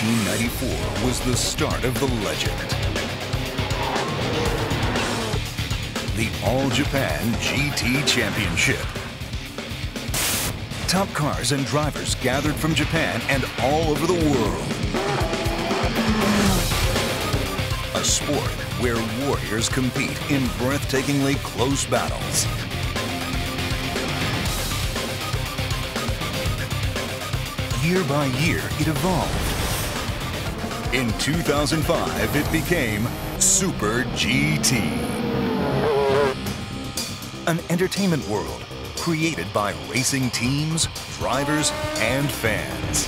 1994 was the start of the legend. The All Japan GT Championship. Top cars and drivers gathered from Japan and all over the world. A sport where warriors compete in breathtakingly close battles. Year by year, it evolved. In 2005, it became Super GT. An entertainment world created by racing teams, drivers, and fans.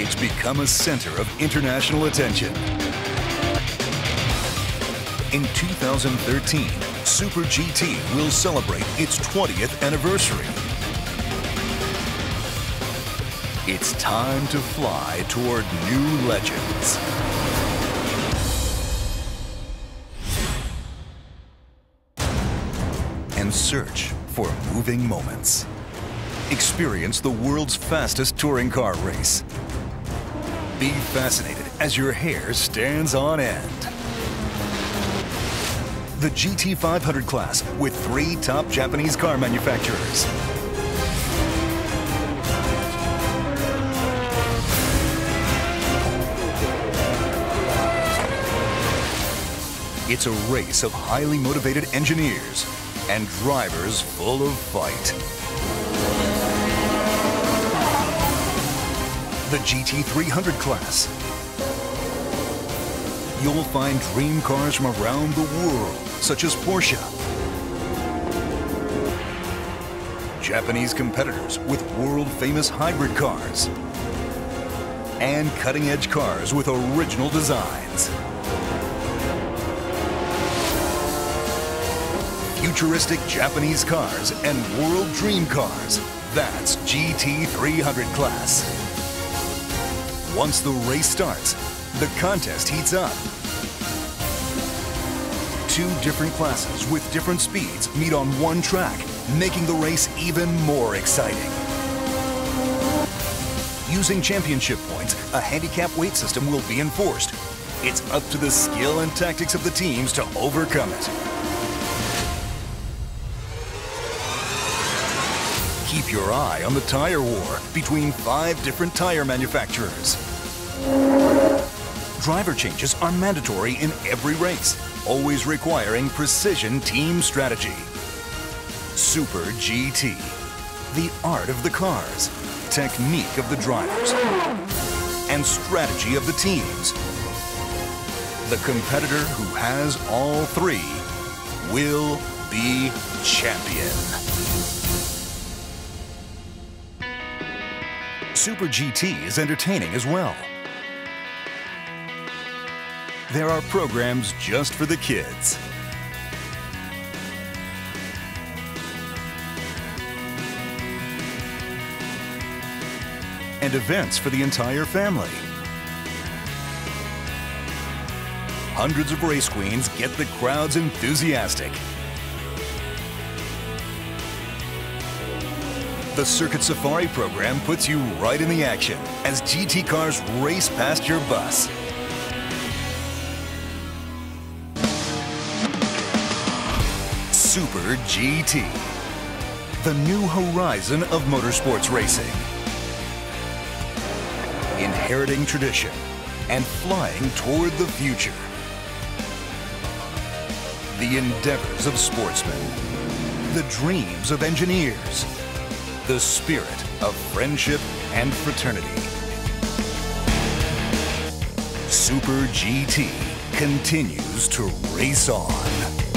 It's become a center of international attention. In 2013, Super GT will celebrate its 20th anniversary. It's time to fly toward new legends. And search for moving moments. Experience the world's fastest touring car race. Be fascinated as your hair stands on end. The GT500 class with three top Japanese car manufacturers. It's a race of highly motivated engineers and drivers full of fight. The GT300 class. You'll find dream cars from around the world, such as Porsche. Japanese competitors with world-famous hybrid cars. And cutting-edge cars with original designs. Futuristic Japanese cars and world dream cars. That's GT300 class. Once the race starts, the contest heats up. Two different classes with different speeds meet on one track, making the race even more exciting. Using championship points, a handicap weight system will be enforced. It's up to the skill and tactics of the teams to overcome it. Keep your eye on the tire war between five different tire manufacturers. Driver changes are mandatory in every race, always requiring precision team strategy. Super GT, the art of the cars, technique of the drivers, and strategy of the teams. The competitor who has all three will be champion. Super GT is entertaining as well. There are programs just for the kids. And events for the entire family. Hundreds of race queens get the crowds enthusiastic. The Circuit Safari program puts you right in the action as GT cars race past your bus. Super GT, the new horizon of motorsports racing. Inheriting tradition and flying toward the future. The endeavors of sportsmen, the dreams of engineers, the spirit of friendship and fraternity. Super GT continues to race on.